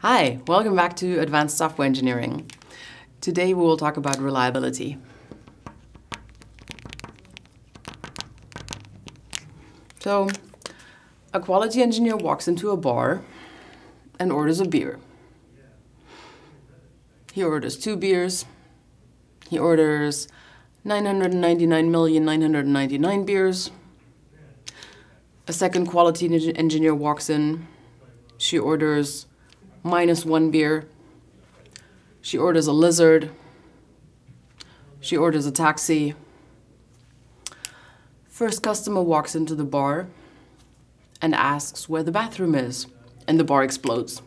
Hi, welcome back to Advanced Software Engineering. Today we will talk about reliability. So, a quality engineer walks into a bar and orders a beer. He orders two beers. He orders 999,999 beers. A second quality engineer walks in. She orders minus one beer. She orders a lizard. She orders a taxi. First customer walks into the bar and asks where the bathroom is, and the bar explodes.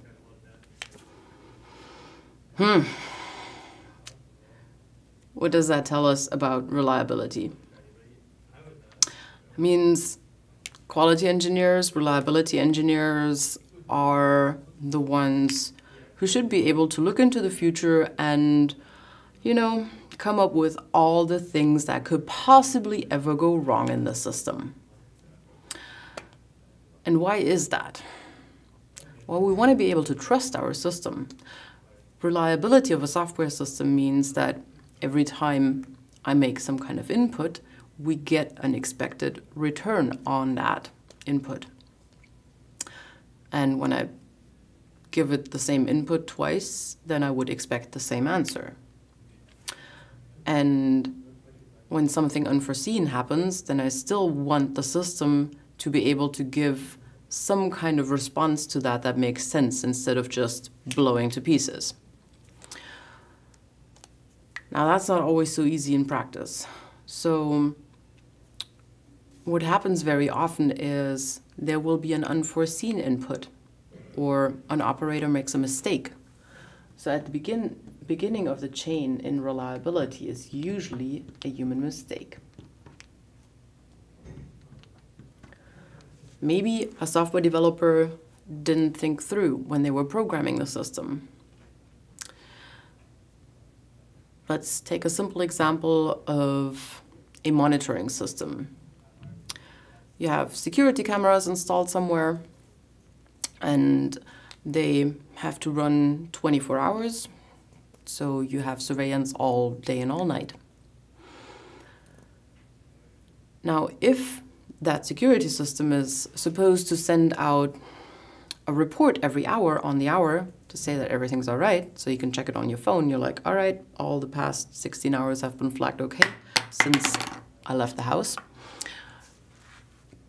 Hmm. What does that tell us about reliability? It means quality engineers, reliability engineers are the ones who should be able to look into the future and, you know, come up with all the things that could possibly ever go wrong in the system. And why is that? Well, we want to be able to trust our system. Reliability of a software system means that every time I make some kind of input, we get an expected return on that input. And when I give it the same input twice, then I would expect the same answer. And when something unforeseen happens, then I still want the system to be able to give some kind of response to that that makes sense instead of just blowing to pieces. Now that's not always so easy in practice. So what happens very often is there will be an unforeseen input or an operator makes a mistake. So at the begin, beginning of the chain in reliability is usually a human mistake. Maybe a software developer didn't think through when they were programming the system. Let's take a simple example of a monitoring system. You have security cameras installed somewhere and they have to run 24 hours. So you have surveillance all day and all night. Now, if that security system is supposed to send out a report every hour on the hour to say that everything's all right. So you can check it on your phone. You're like, all right, all the past 16 hours have been flagged okay since I left the house.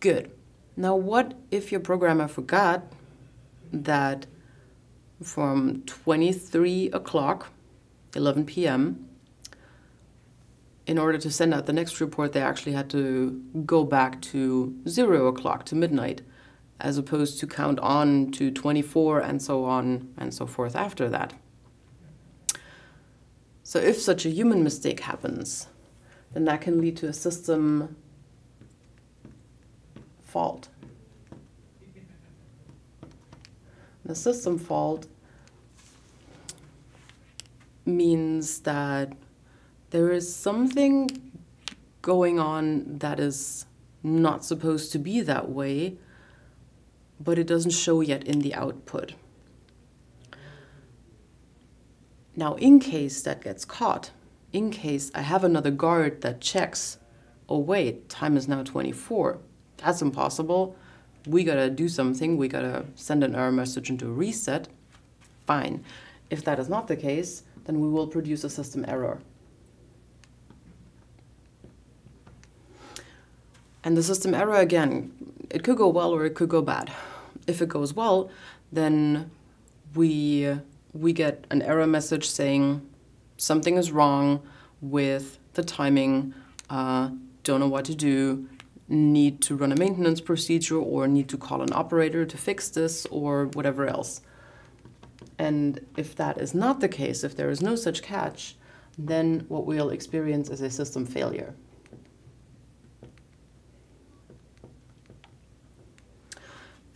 Good. Now, what if your programmer forgot that from 23 o'clock, 11 p.m., in order to send out the next report, they actually had to go back to zero o'clock, to midnight as opposed to count on to 24 and so on and so forth after that. So if such a human mistake happens, then that can lead to a system fault. The system fault means that there is something going on that is not supposed to be that way but it doesn't show yet in the output. Now, in case that gets caught, in case I have another guard that checks, oh wait, time is now 24, that's impossible, we gotta do something, we gotta send an error message into a reset, fine. If that is not the case, then we will produce a system error. And the system error, again, it could go well or it could go bad. If it goes well, then we we get an error message saying something is wrong with the timing, uh, don't know what to do, need to run a maintenance procedure or need to call an operator to fix this or whatever else. And if that is not the case, if there is no such catch, then what we'll experience is a system failure.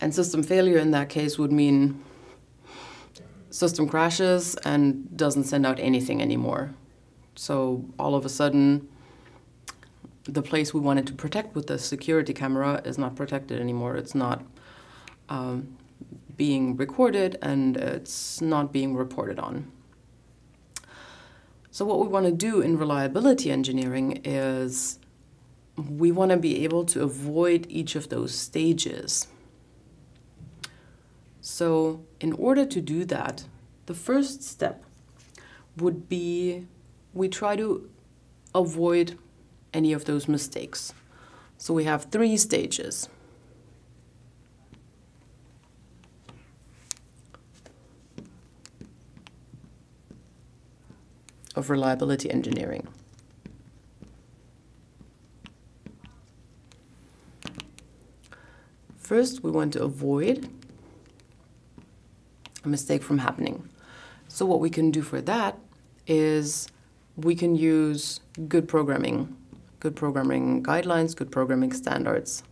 And system failure in that case would mean system crashes and doesn't send out anything anymore. So all of a sudden, the place we wanted to protect with the security camera is not protected anymore. It's not um, being recorded and it's not being reported on. So what we want to do in reliability engineering is we want to be able to avoid each of those stages. So in order to do that, the first step would be we try to avoid any of those mistakes. So we have three stages. of reliability engineering. First, we want to avoid a mistake from happening. So what we can do for that is we can use good programming, good programming guidelines, good programming standards.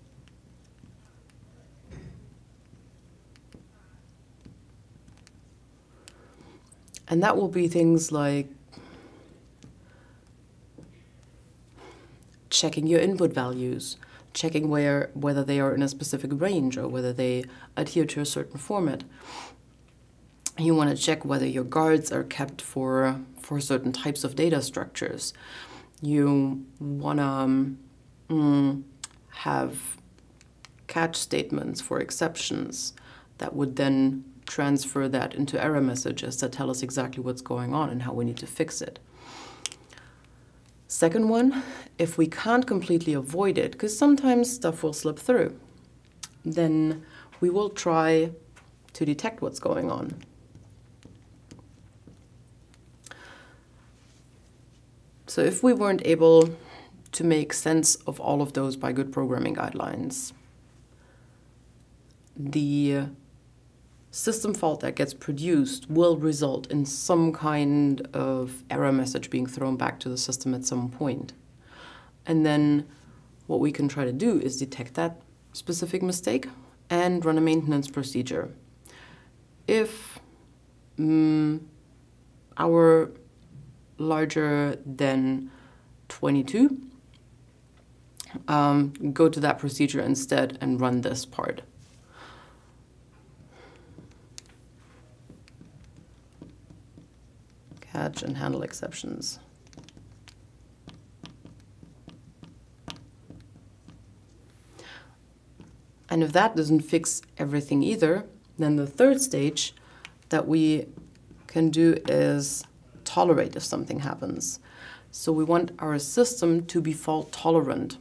And that will be things like checking your input values, checking where whether they are in a specific range or whether they adhere to a certain format. You want to check whether your guards are kept for for certain types of data structures. You want to um, mm, have catch statements for exceptions that would then transfer that into error messages that tell us exactly what's going on and how we need to fix it. Second one, if we can't completely avoid it, because sometimes stuff will slip through, then we will try to detect what's going on. So if we weren't able to make sense of all of those by good programming guidelines, the system fault that gets produced will result in some kind of error message being thrown back to the system at some point. And then what we can try to do is detect that specific mistake and run a maintenance procedure. If mm, our larger than 22, um, go to that procedure instead and run this part. Catch and handle exceptions. And if that doesn't fix everything either, then the third stage that we can do is tolerate if something happens. So we want our system to be fault tolerant.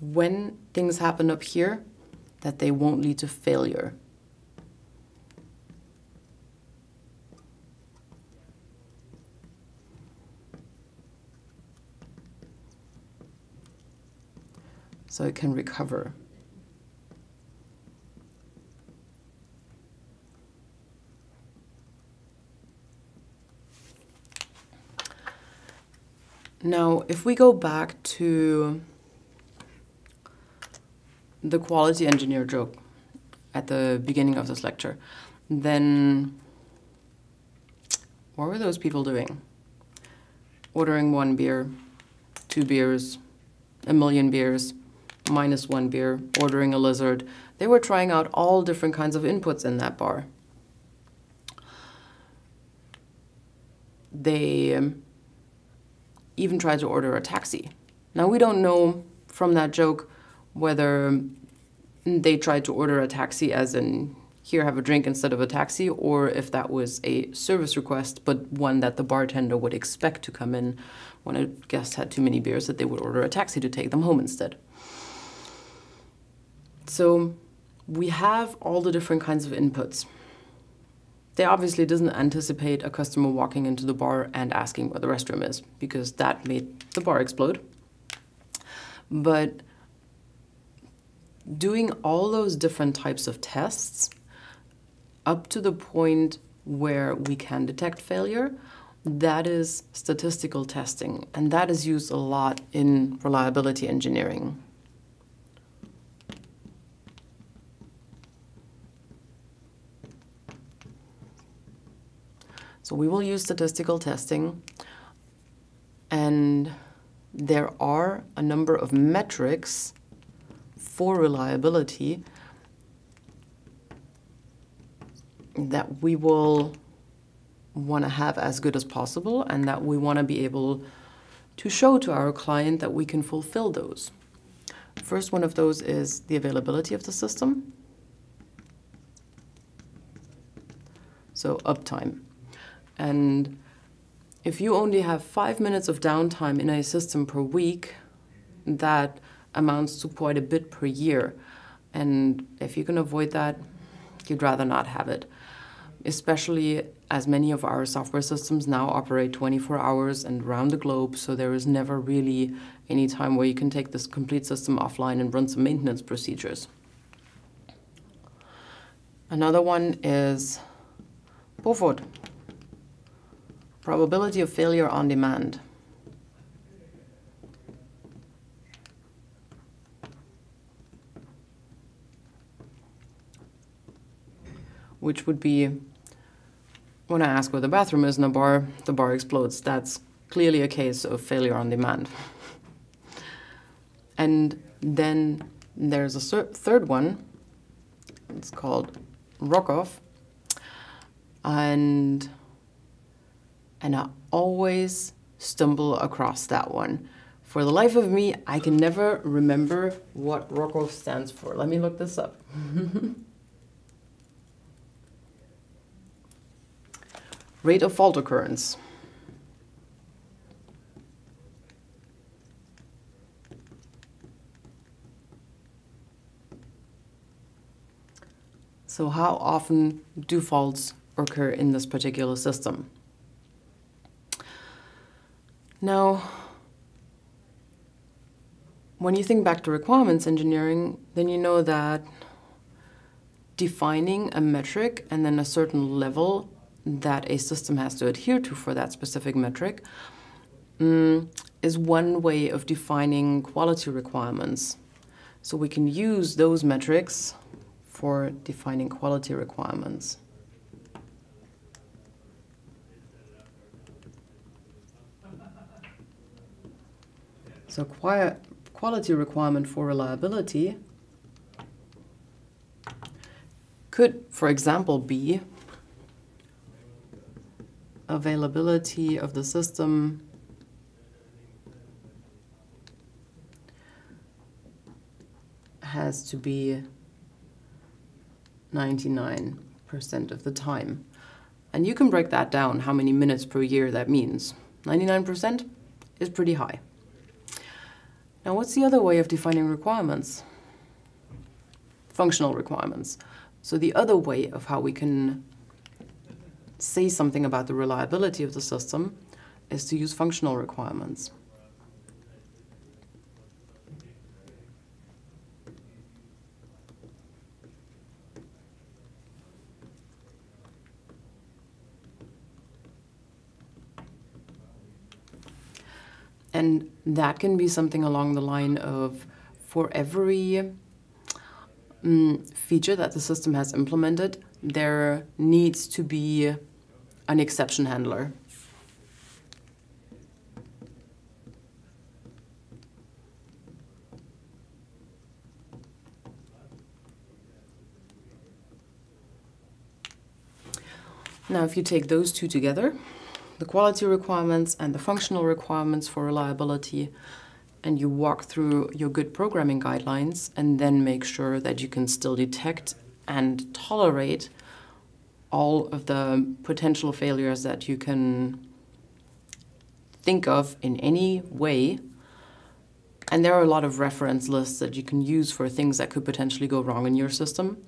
When things happen up here, that they won't lead to failure. So it can recover. Now, if we go back to the quality engineer joke at the beginning of this lecture, then what were those people doing? Ordering one beer, two beers, a million beers, minus one beer, ordering a lizard. They were trying out all different kinds of inputs in that bar. They um, even tried to order a taxi. Now, we don't know from that joke whether they tried to order a taxi as in here have a drink instead of a taxi or if that was a service request but one that the bartender would expect to come in when a guest had too many beers that they would order a taxi to take them home instead. So we have all the different kinds of inputs. They obviously doesn't anticipate a customer walking into the bar and asking where the restroom is because that made the bar explode. But doing all those different types of tests up to the point where we can detect failure, that is statistical testing, and that is used a lot in reliability engineering. So we will use statistical testing and there are a number of metrics for reliability that we will want to have as good as possible and that we want to be able to show to our client that we can fulfill those. First one of those is the availability of the system. So uptime. And if you only have five minutes of downtime in a system per week, that amounts to quite a bit per year. And if you can avoid that, you'd rather not have it. Especially as many of our software systems now operate 24 hours and around the globe, so there is never really any time where you can take this complete system offline and run some maintenance procedures. Another one is POFOD, probability of failure on demand. which would be when I ask where the bathroom is in a bar, the bar explodes. That's clearly a case of failure on demand. and then there's a third one. It's called ROCOF. And and I always stumble across that one. For the life of me, I can never remember what ROCOF stands for. Let me look this up. Rate of fault occurrence. So how often do faults occur in this particular system? Now, when you think back to requirements engineering, then you know that defining a metric and then a certain level that a system has to adhere to for that specific metric um, is one way of defining quality requirements. So we can use those metrics for defining quality requirements. So quality requirement for reliability could, for example, be availability of the system has to be 99% of the time. And you can break that down, how many minutes per year that means. 99% is pretty high. Now what's the other way of defining requirements? Functional requirements. So the other way of how we can say something about the reliability of the system is to use functional requirements. And that can be something along the line of for every um, feature that the system has implemented, there needs to be an exception handler. Now, if you take those two together, the quality requirements and the functional requirements for reliability, and you walk through your good programming guidelines and then make sure that you can still detect and tolerate all of the potential failures that you can think of in any way. And there are a lot of reference lists that you can use for things that could potentially go wrong in your system.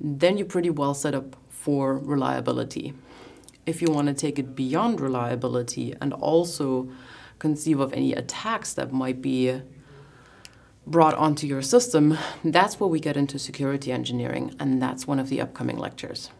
Then you're pretty well set up for reliability. If you want to take it beyond reliability and also conceive of any attacks that might be brought onto your system, that's where we get into security engineering, and that's one of the upcoming lectures.